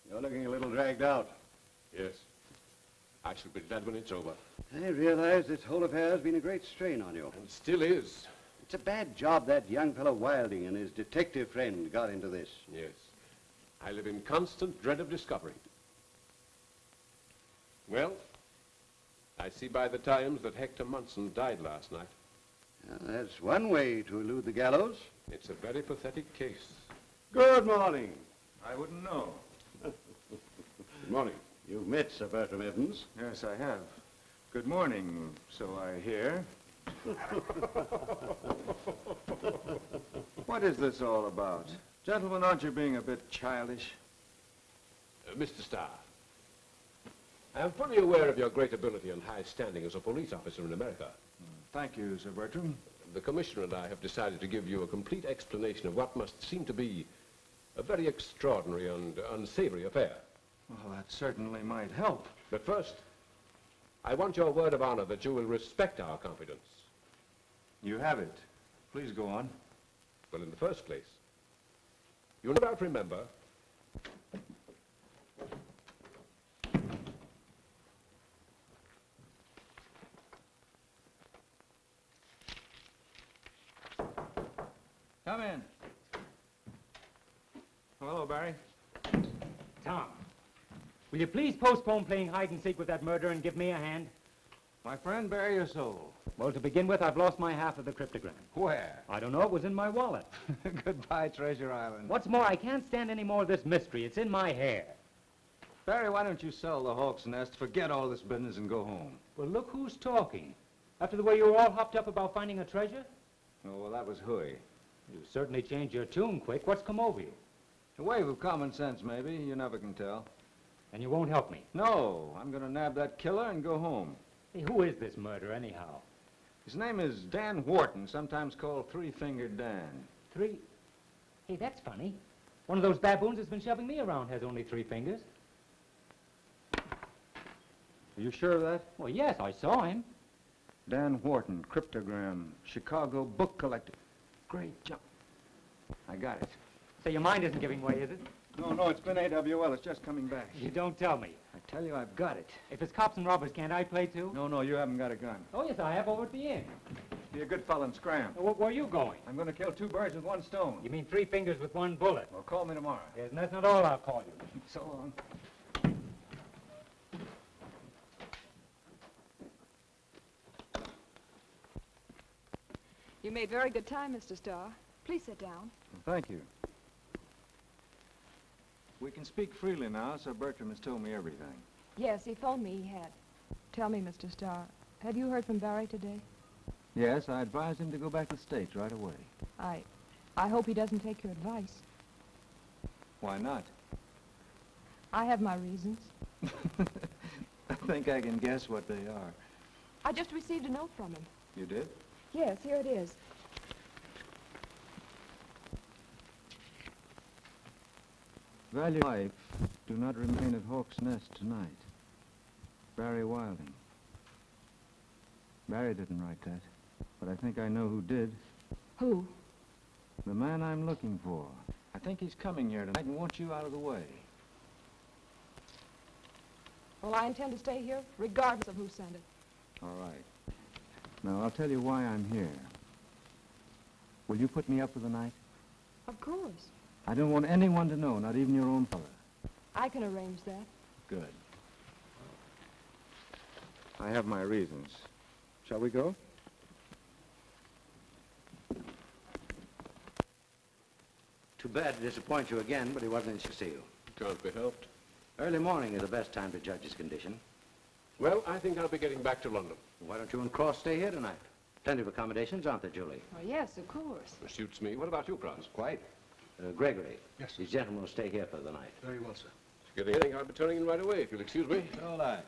You're looking a little dragged out. Yes. I shall be glad when it's over. I realize this whole affair has been a great strain on you. And still is. It's a bad job that young fellow Wilding and his detective friend got into this. Yes. I live in constant dread of discovery. Well, I see by the Times that Hector Munson died last night. Well, that's one way to elude the gallows. It's a very pathetic case. Good morning. I wouldn't know. Good morning. You've met Sir Bertram Evans. Yes, I have. Good morning, so I hear. what is this all about? Gentlemen, aren't you being a bit childish? Uh, Mr. Starr, I am fully aware of your great ability and high standing as a police officer in America. Thank you, Sir Bertram. The Commissioner and I have decided to give you a complete explanation of what must seem to be A very extraordinary and unsavory affair. Well, that certainly might help. But first, I want your word of honor that you will respect our confidence. You have it. Please go on. Well, in the first place, you no doubt remember Come in. Hello, Barry. Tom, will you please postpone playing hide and seek with that murderer and give me a hand? My friend, bare your soul. Well, to begin with, I've lost my half of the cryptogram. Where? I don't know. It was in my wallet. Goodbye, Treasure Island. What's more, I can't stand any more of this mystery. It's in my hair. Barry, why don't you sell the Hawk's Nest, forget all this business, and go home? Well, look who's talking. After the way you were all hopped up about finding a treasure? Oh, well, that was Huey. You certainly changed your tune quick. What's come over you? A wave of common sense, maybe. You never can tell. And you won't help me? No, I'm going to nab that killer and go home. Hey, who is this murderer, anyhow? His name is Dan Wharton, sometimes called Three-Fingered Dan. Three? Hey, that's funny. One of those baboons that's been shoving me around has only three fingers. Are you sure of that? Well, yes, I saw him. Dan Wharton, cryptogram, Chicago book collector. Great jump. I got it. So your mind isn't giving way, is it? No, no, it's been AWOL. It's just coming back. You don't tell me. I tell you, I've got it. If it's cops and robbers, can't I play too? No, no, you haven't got a gun. Oh, yes, I have over at the inn. Be a good fellow and scram. Where, where are you going? I'm going to kill two birds with one stone. You mean three fingers with one bullet? Well, call me tomorrow. Yes, and that's not all I'll call you. So long. You made very good time, Mr. Starr. Please sit down. Thank you. We can speak freely now, Sir Bertram has told me everything. Yes, he phoned me he had. Tell me, Mr. Starr, have you heard from Barry today? Yes, I advised him to go back to the States right away. I... I hope he doesn't take your advice. Why not? I have my reasons. I think I can guess what they are. I just received a note from him. You did? Yes, here it is. Value life, do not remain at Hawk's Nest tonight. Barry Wilding. Barry didn't write that, but I think I know who did. Who? The man I'm looking for. I think he's coming here tonight and wants you out of the way. Well, I intend to stay here, regardless of who sent it. All right. Now, I'll tell you why I'm here. Will you put me up for the night? Of course. I don't want anyone to know, not even your own father. I can arrange that. Good. I have my reasons. Shall we go? Too bad to disappoint you again, but he wasn't in to see you. Can't be helped. Early morning is the best time to judge his condition. Well, I think I'll be getting back to London. Why don't you and Cross stay here tonight? Plenty of accommodations, aren't there, Julie? Oh, yes, of course. Suits me. What about you, Cross? Quite. Uh, Gregory. Yes. These gentlemen will stay here for the night. Very well, sir. Get anything, I'll be turning in right away, if you'll excuse me. All right.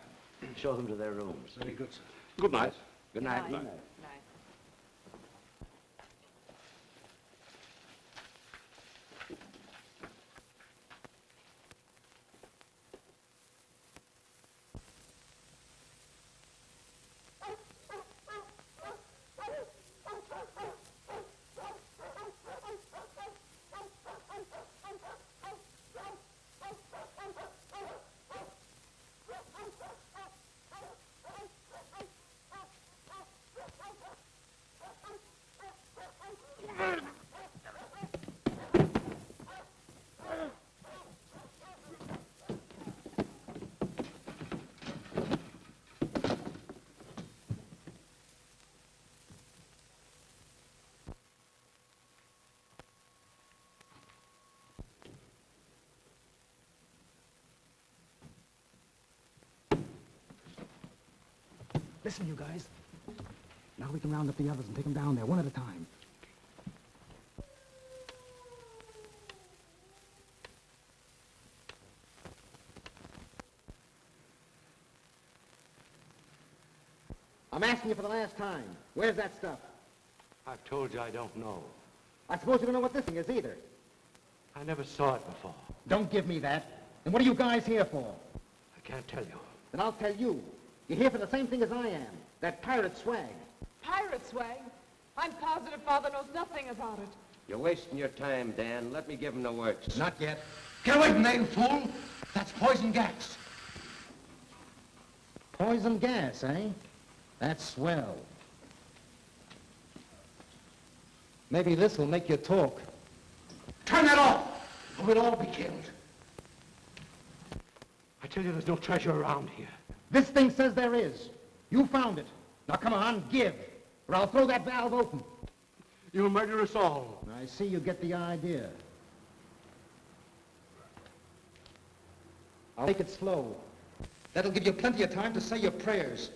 Show them to their rooms. Very good, sir. Good night. Good night. Good night. Listen, you guys. Now we can round up the others and take them down there, one at a time. I'm asking you for the last time. Where's that stuff? I've told you I don't know. I suppose you don't know what this thing is either. I never saw it before. Don't give me that. And what are you guys here for? I can't tell you. Then I'll tell you. You're here for the same thing as I am. That pirate swag. Pirate swag? I'm positive Father knows nothing about it. You're wasting your time, Dan. Let me give him the works. Not yet. Get away from there, you fool! That's poison gas. Poison gas, eh? That's swell. Maybe this will make you talk. Turn that off, or we'll all be killed. I tell you, there's no treasure around here. This thing says there is. You found it. Now come on, give, or I'll throw that valve open. You'll murder us all. I see you get the idea. I'll take it slow. That'll give you plenty of time to say your prayers.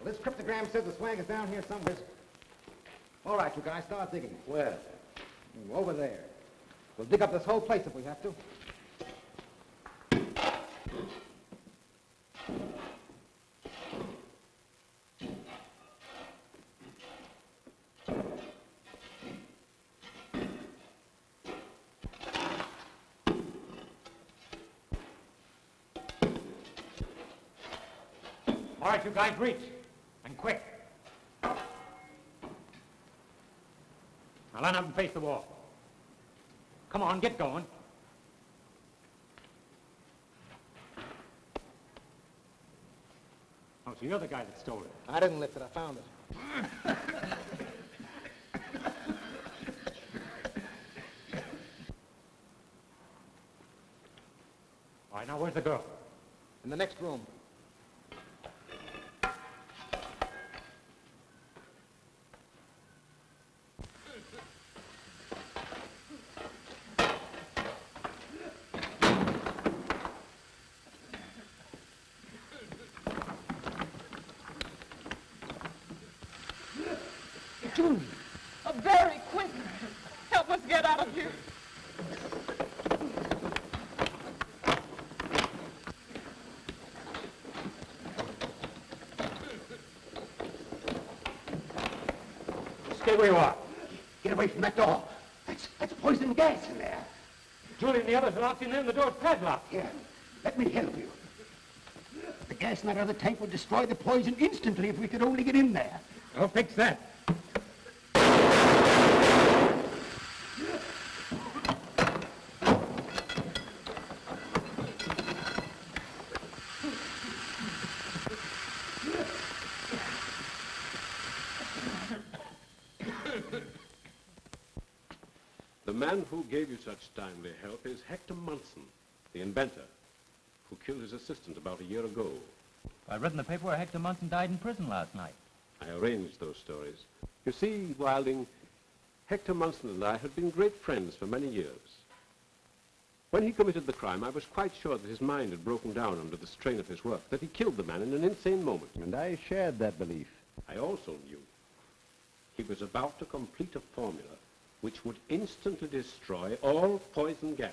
Well, this says the swag is down here somewhere. All right, you guys, start digging. Where? Over there. We'll dig up this whole place if we have to. All right, you guys, reach. Line up and face the wall. Come on, get going. Oh, so you're the guy that stole it. I didn't lift it, I found it. All right, now where's the girl? In the next room. Julie! Oh, very quick! Help us get out of here. Stay where you are. Get away from that door. That's, that's poison gas in there. Julie and the others are locked in there and the door's padlocked. Here, let me help you. The gas in that other tank would destroy the poison instantly if we could only get in there. I'll fix that. The man who gave you such timely help is Hector Munson, the inventor, who killed his assistant about a year ago. I read in the paper where Hector Munson died in prison last night. I arranged those stories. You see, Wilding, Hector Munson and I had been great friends for many years. When he committed the crime, I was quite sure that his mind had broken down under the strain of his work, that he killed the man in an insane moment. And I shared that belief. I also knew he was about to complete a formula which would instantly destroy all poison gas.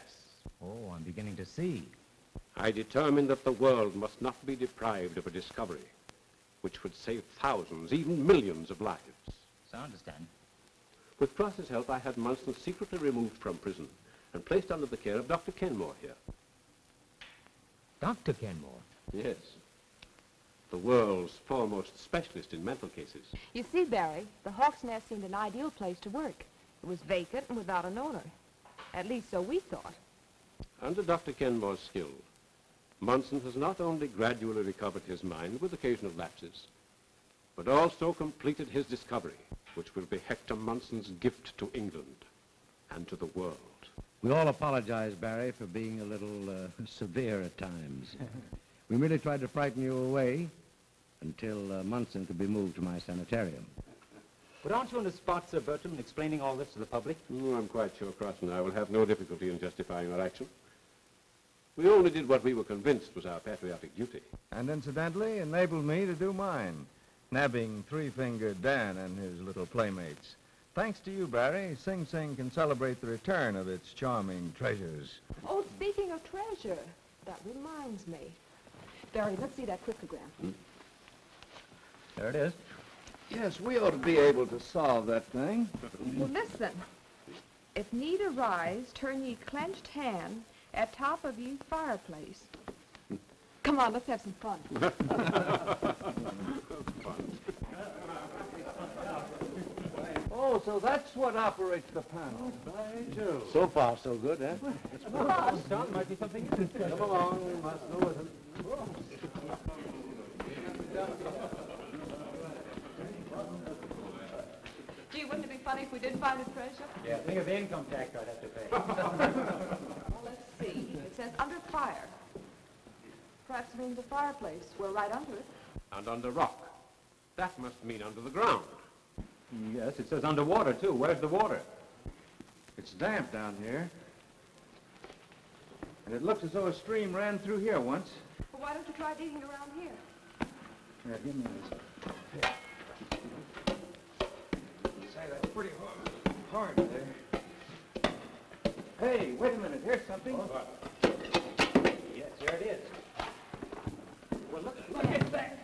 Oh, I'm beginning to see. I determined that the world must not be deprived of a discovery which would save thousands, even millions of lives. So I understand. With Cross's help, I had Munson secretly removed from prison and placed under the care of Dr. Kenmore here. Dr. Kenmore? Yes. The world's foremost specialist in mental cases. You see, Barry, the Hawk's Nest seemed an ideal place to work. It was vacant and without an owner. At least so we thought. Under Dr. Kenmore's skill, Munson has not only gradually recovered his mind with occasional lapses, but also completed his discovery, which will be Hector Munson's gift to England and to the world. We all apologize, Barry, for being a little uh, severe at times. we merely tried to frighten you away until uh, Munson could be moved to my sanitarium. But aren't you on the spot, Sir Bertram, in explaining all this to the public? Oh, I'm quite sure Cross and I will have no difficulty in justifying our action. We only did what we were convinced was our patriotic duty. And incidentally enabled me to do mine, nabbing Three-Fingered Dan and his little playmates. Thanks to you, Barry, Sing Sing can celebrate the return of its charming treasures. Oh, speaking of treasure, that reminds me. Barry, let's see that cryptogram. Hmm? There it is. Yes, we ought to be able to solve that thing. Well, listen. If need arise, turn ye clenched hand at top of ye fireplace. Come on, let's have some fun. Oh, so that's what operates the panel. I do. So far, so good, eh? Son, might be something. Come along, we must go with him. Gee, wouldn't it be funny if we did find a treasure? Yeah, think of the income tax I'd have to pay. Well, let's see. It says under fire. Perhaps it means a fireplace. We're right under it. And under rock. That must mean under the ground. yes, it says underwater, too. Where's the water? It's damp down here. And it looks as though a stream ran through here once. Well, why don't you try digging around here? Here, give me this. Say, that's pretty hard, there. Hey, wait a minute. Here's something. Yes, there it is. Well, look, look at that.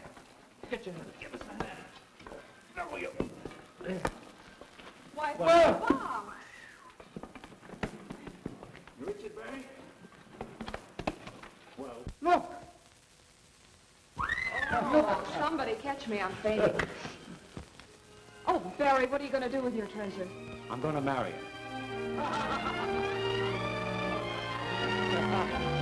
Get your hand. Give us a hand. There we go. There. Why, Well- box. Richard Barry? Well, Look. Oh, somebody catch me. I'm fainting. Oh, Barry, what are you going to do with your treasure? I'm going to marry her.